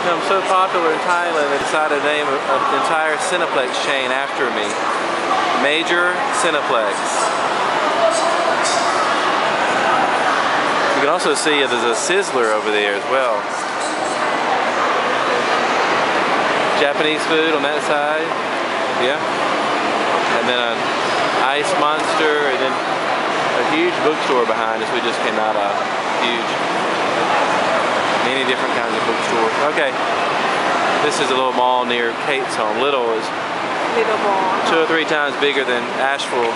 become so popular in Thailand they decided to name an entire Cineplex chain after me. Major Cineplex. You can also see there's a Sizzler over there as well. Japanese food on that side. Yeah. And then an ice monster and then a huge bookstore behind us we just came out of. Uh, huge. Many different kinds of bookstores. Okay. This is a little mall near Kate's home. Little is Little ball. two or three times bigger than Asheville